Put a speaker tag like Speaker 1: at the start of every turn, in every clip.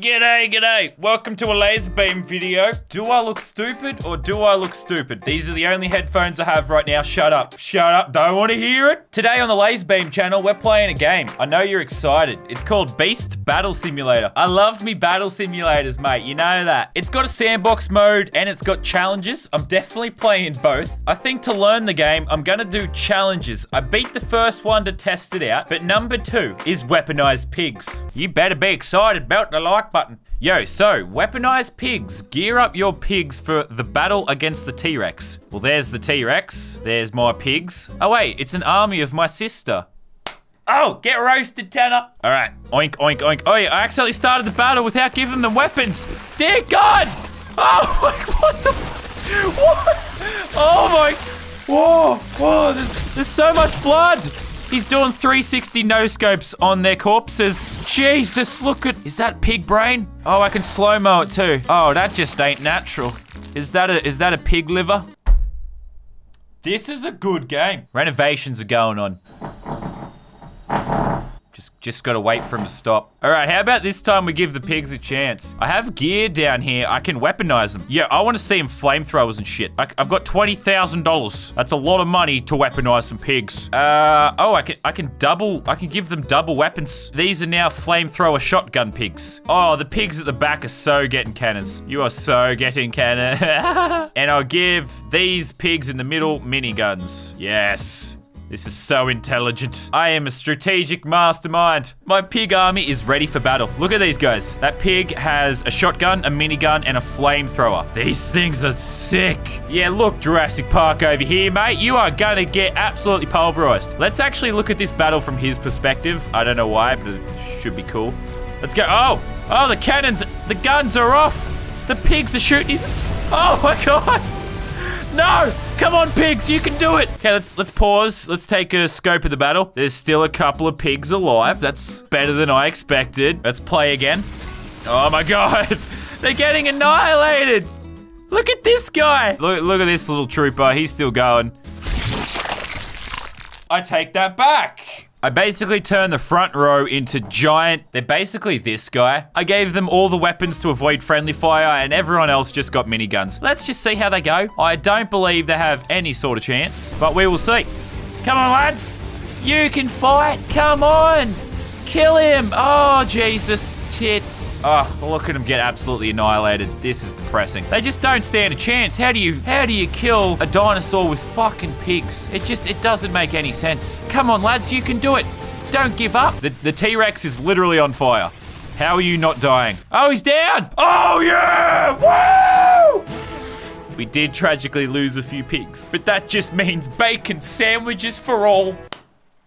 Speaker 1: G'day, g'day. Welcome to a LazarBeam video. Do I look stupid or do I look stupid? These are the only headphones I have right now. Shut up. Shut up. Don't want to hear it. Today on the LazarBeam channel, we're playing a game. I know you're excited. It's called Beast Battle Simulator. I love me battle simulators, mate. You know that. It's got a sandbox mode and it's got challenges. I'm definitely playing both. I think to learn the game, I'm gonna do challenges. I beat the first one to test it out, but number two is weaponized pigs. You better be excited about the like button. Yo, so, weaponize pigs. Gear up your pigs for the battle against the T-Rex. Well, there's the T-Rex. There's my pigs. Oh, wait, it's an army of my sister. Oh, get roasted, Tanner. All right, oink, oink, oink. Oh, yeah, I accidentally started the battle without giving them weapons. Dear God. Oh, my, what the, what? Oh, my, whoa, whoa, there's, there's so much blood. He's doing 360 no scopes on their corpses. Jesus, look at, is that pig brain? Oh, I can slow-mo it too. Oh, that just ain't natural. Is that a, is that a pig liver? This is a good game. Renovations are going on. Just, just gotta wait for him to stop. All right, how about this time we give the pigs a chance? I have gear down here. I can weaponize them. Yeah, I want to see them flamethrowers and shit. I, have got $20,000. That's a lot of money to weaponize some pigs. Uh, oh, I can, I can double, I can give them double weapons. These are now flamethrower shotgun pigs. Oh, the pigs at the back are so getting cannons. You are so getting cannon. and I'll give these pigs in the middle miniguns. Yes. This is so intelligent. I am a strategic mastermind. My pig army is ready for battle. Look at these guys. That pig has a shotgun, a minigun, and a flamethrower. These things are sick. Yeah, look, Jurassic Park over here, mate. You are gonna get absolutely pulverized. Let's actually look at this battle from his perspective. I don't know why, but it should be cool. Let's go. Oh, oh, the cannons, the guns are off. The pigs are shooting. Oh my God. No! Come on, pigs, you can do it! Okay, let's let's pause. Let's take a scope of the battle. There's still a couple of pigs alive. That's better than I expected. Let's play again. Oh my god! They're getting annihilated! Look at this guy! Look, look at this little trooper. He's still going. I take that back. I basically turned the front row into giant. They're basically this guy. I gave them all the weapons to avoid friendly fire and everyone else just got miniguns. Let's just see how they go. I don't believe they have any sort of chance, but we will see. Come on, lads. You can fight. Come on. Kill him. Oh, Jesus. Tits. Oh, look at him get absolutely annihilated. This is depressing. They just don't stand a chance. How do you, how do you kill a dinosaur with fucking pigs? It just, it doesn't make any sense. Come on, lads. You can do it. Don't give up. The, T-Rex is literally on fire. How are you not dying? Oh, he's down. Oh, yeah. Woo! We did tragically lose a few pigs, but that just means bacon sandwiches for all.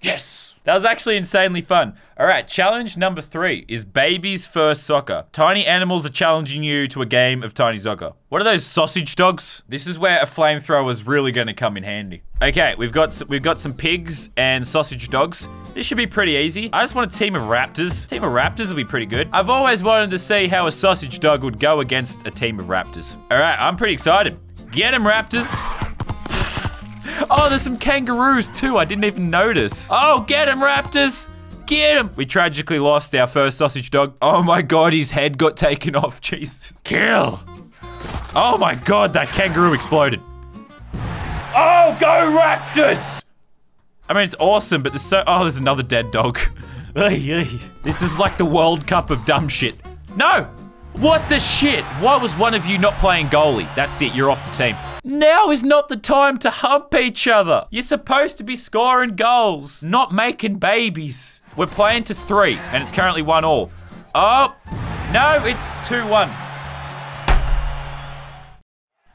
Speaker 1: Yes. That was actually insanely fun. All right, challenge number three is Baby's First Soccer. Tiny animals are challenging you to a game of Tiny Soccer. What are those sausage dogs? This is where a flamethrower is really going to come in handy. Okay, we've got we've got some pigs and sausage dogs. This should be pretty easy. I just want a team of raptors. A team of raptors will be pretty good. I've always wanted to see how a sausage dog would go against a team of raptors. All right, I'm pretty excited. Get them, raptors. Oh, there's some kangaroos too. I didn't even notice. Oh, get him, raptors. Get him. We tragically lost our first sausage dog. Oh my god, his head got taken off. Jesus. Kill. Oh my god, that kangaroo exploded. Oh, go raptors. I mean, it's awesome, but there's so- Oh, there's another dead dog. this is like the World Cup of dumb shit. No! What the shit? Why was one of you not playing goalie? That's it, you're off the team. Now is not the time to hump each other. You're supposed to be scoring goals, not making babies. We're playing to three, and it's currently one all. Oh, no, it's 2-1.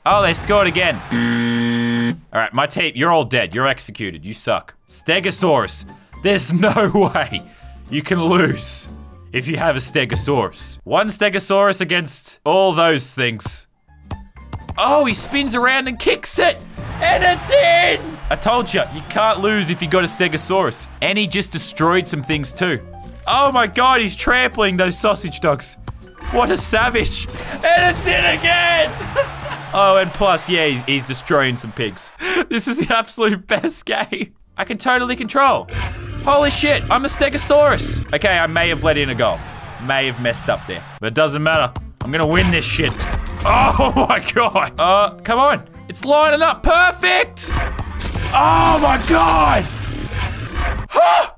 Speaker 1: Oh, they scored again. All right, my team, you're all dead. You're executed. You suck. Stegosaurus, there's no way you can lose if you have a Stegosaurus. One Stegosaurus against all those things. Oh, he spins around and kicks it. And it's in! I told you, you can't lose if you got a Stegosaurus. And he just destroyed some things too. Oh my god, he's trampling those sausage dogs. What a savage. And it's in again! oh, and plus, yeah, he's, he's destroying some pigs. This is the absolute best game. I can totally control. Holy shit, I'm a Stegosaurus. Okay, I may have let in a goal. may have messed up there. But it doesn't matter. I'm gonna win this shit. Oh my god. Uh, come on. It's lining up perfect. Oh my god.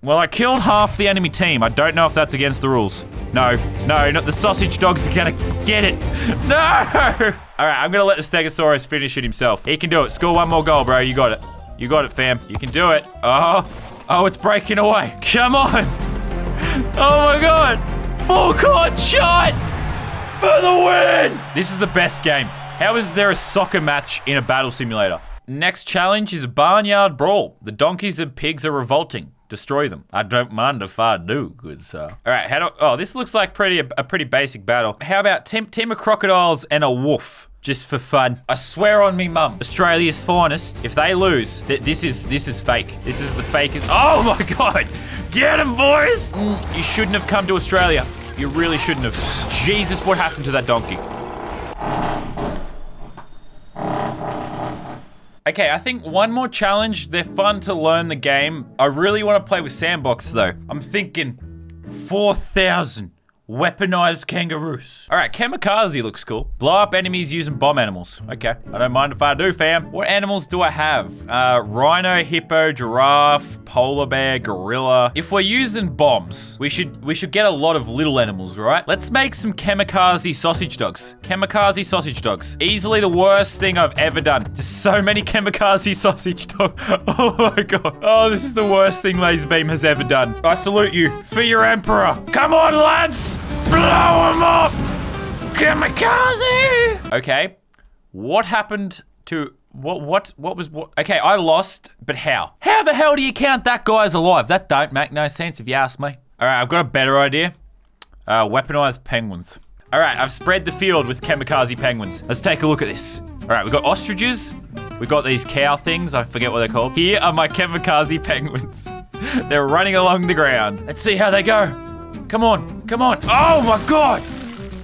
Speaker 1: well, I killed half the enemy team. I don't know if that's against the rules. No, no, not the sausage dogs are gonna get it. No! All right, I'm gonna let the Stegosaurus finish it himself. He can do it. Score one more goal, bro. You got it. You got it, fam. You can do it. Oh, oh, it's breaking away. Come on. Oh my God. Full court shot for the win. This is the best game. How is there a soccer match in a battle simulator? Next challenge is a barnyard brawl. The donkeys and pigs are revolting. Destroy them. I don't mind if I do, good sir. All right, how do, oh, this looks like pretty a, a pretty basic battle. How about team, team of crocodiles and a wolf? Just for fun. I swear on me, mum. Australia's finest. If they lose, th this is this is fake. This is the fakest. Oh my god! Get him, boys! Mm, you shouldn't have come to Australia. You really shouldn't have. Jesus, what happened to that donkey? Okay, I think one more challenge. They're fun to learn the game. I really want to play with Sandbox, though. I'm thinking 4,000 weaponized kangaroos. All right, kamikaze looks cool. Blow up enemies using bomb animals. Okay, I don't mind if I do, fam. What animals do I have? Uh, rhino, hippo, giraffe, polar bear, gorilla. If we're using bombs, we should we should get a lot of little animals, right? Let's make some kamikaze sausage dogs. Kamikaze sausage dogs. Easily the worst thing I've ever done. Just so many kamikaze sausage dogs. Oh my god. Oh, this is the worst thing Lazarbeam has ever done. I salute you for your emperor. Come on, lads! Blow him up! Kamikaze! Okay. What happened to what what what was what okay i lost but how? How the hell do you count that guy as alive? That don't make no sense if you ask me. All right i've got a better idea. Uh, weaponized penguins. All right i've spread the field with kamikaze penguins. Let's take a look at this. All right we've got ostriches. We've got these cow things i forget what they're called. Here are my kamikaze penguins. They're running along the ground. Let's see how they go come on come on oh my god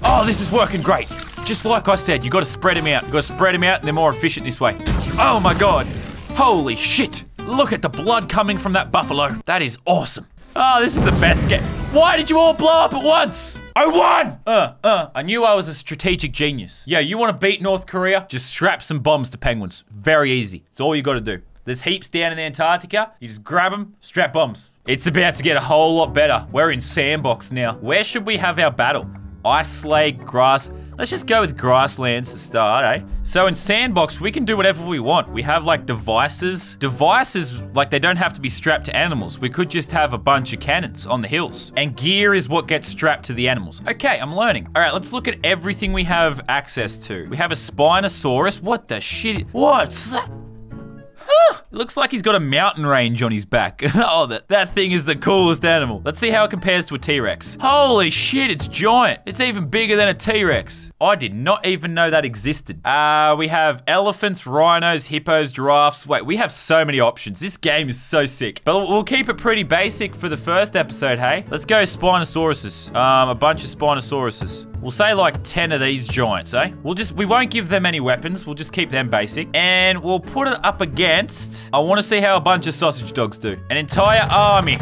Speaker 1: oh this is working great just like I said, you gotta spread them out. You gotta spread them out and they're more efficient this way. Oh my god. Holy shit. Look at the blood coming from that buffalo. That is awesome. Oh, this is the best game. Why did you all blow up at once? I won! Uh, uh, I knew I was a strategic genius. Yeah, you wanna beat North Korea? Just strap some bombs to penguins. Very easy. It's all you gotta do. There's heaps down in the Antarctica. You just grab them, strap bombs. It's about to get a whole lot better. We're in sandbox now. Where should we have our battle? Ice Lake, grass. Let's just go with grasslands to start, eh? So in Sandbox, we can do whatever we want. We have like devices. Devices, like they don't have to be strapped to animals. We could just have a bunch of cannons on the hills. And gear is what gets strapped to the animals. Okay, I'm learning. All right, let's look at everything we have access to. We have a Spinosaurus. What the shit? What's that? Huh, looks like he's got a mountain range on his back. oh, that, that thing is the coolest animal. Let's see how it compares to a T-Rex. Holy shit, it's giant. It's even bigger than a T-Rex. I did not even know that existed. Uh, we have elephants, rhinos, hippos, giraffes. Wait, we have so many options. This game is so sick. But we'll keep it pretty basic for the first episode, hey? Let's go Spinosauruses. Um, a bunch of Spinosauruses. We'll say like 10 of these giants, eh? We'll just, we won't give them any weapons. We'll just keep them basic. And we'll put it up against, I want to see how a bunch of sausage dogs do. An entire army,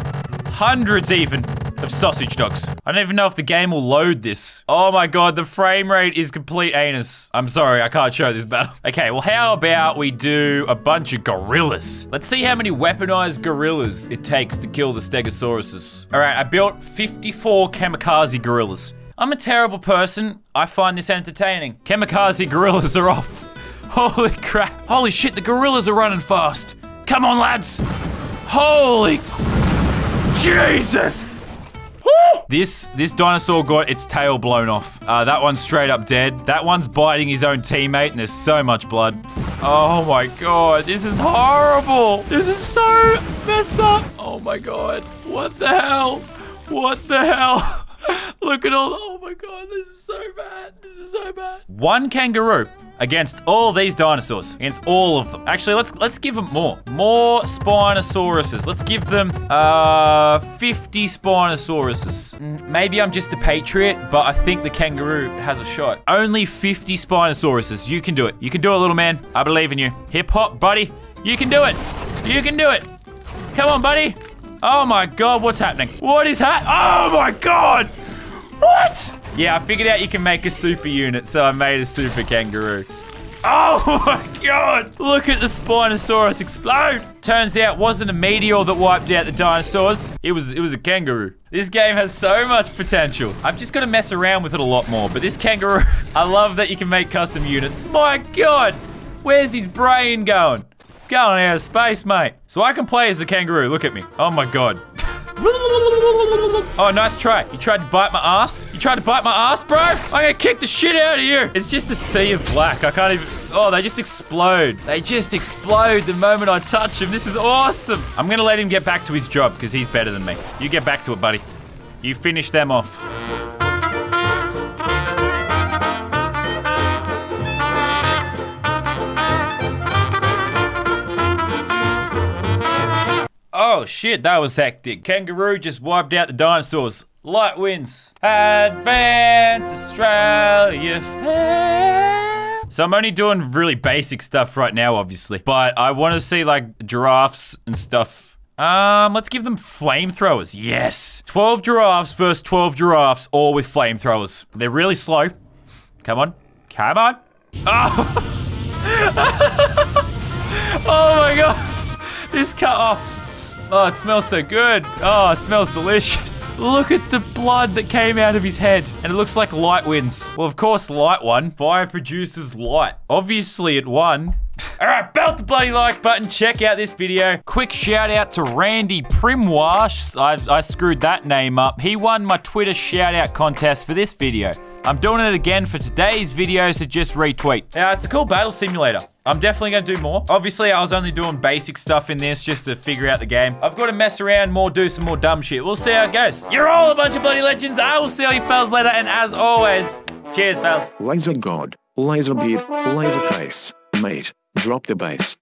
Speaker 1: hundreds even, of sausage dogs. I don't even know if the game will load this. Oh my god, the frame rate is complete anus. I'm sorry, I can't show this battle. Okay, well how about we do a bunch of gorillas? Let's see how many weaponized gorillas it takes to kill the stegosauruses. All right, I built 54 kamikaze gorillas. I'm a terrible person. I find this entertaining. Kamikaze gorillas are off. Holy crap. Holy shit, the gorillas are running fast. Come on, lads. Holy Jesus. This this dinosaur got its tail blown off. Uh, that one's straight up dead. That one's biting his own teammate, and there's so much blood. Oh my god, this is horrible. This is so messed up. Oh my god, what the hell? What the hell? Look at all, the, oh my god, this is so bad. This is so bad. One kangaroo against all these dinosaurs, against all of them. Actually, let's let's give them more. More Spinosauruses. Let's give them uh 50 Spinosauruses. Mm, Maybe I'm just a patriot, but I think the kangaroo has a shot. Only 50 Spinosauruses. You can do it. You can do it, little man. I believe in you. Hip hop, buddy. You can do it. You can do it. Come on, buddy. Oh my god, what's happening? What is happening? Oh my god! What? Yeah, I figured out you can make a super unit, so I made a super kangaroo. Oh my god! Look at the Spinosaurus explode! Turns out it wasn't a meteor that wiped out the dinosaurs. It was it was a kangaroo. This game has so much potential. I've just got to mess around with it a lot more. But this kangaroo, I love that you can make custom units. My god! Where's his brain going? It's going out of space, mate. So I can play as a kangaroo. Look at me. Oh my god. Oh, nice try. You tried to bite my ass? You tried to bite my ass, bro? I'm gonna kick the shit out of you. It's just a sea of black. I can't even... Oh, they just explode. They just explode the moment I touch him. This is awesome. I'm gonna let him get back to his job because he's better than me. You get back to it, buddy. You finish them off. Oh shit, that was hectic. Kangaroo just wiped out the dinosaurs. Light wins. Advance Australia Fair. So I'm only doing really basic stuff right now, obviously. But I want to see like giraffes and stuff. Um, let's give them flamethrowers. Yes. 12 giraffes versus 12 giraffes, all with flamethrowers. They're really slow. Come on. Come on. Oh. oh my god. This cut off. Oh, it smells so good. Oh, it smells delicious. Look at the blood that came out of his head. And it looks like light wins. Well, of course, light won. Fire produces light. Obviously, it won. All right, belt the bloody like button. Check out this video. Quick shout out to Randy Primwash. I, I screwed that name up. He won my Twitter shout out contest for this video. I'm doing it again for today's video, so just retweet. Now, it's a cool battle simulator. I'm definitely going to do more. Obviously, I was only doing basic stuff in this just to figure out the game. I've got to mess around more, do some more dumb shit. We'll see how it goes. You're all a bunch of bloody legends. I will see all you fellas later, and as always, cheers, fellas.
Speaker 2: Laser God, Laser Beard, Laser Face. Mate, drop the bass.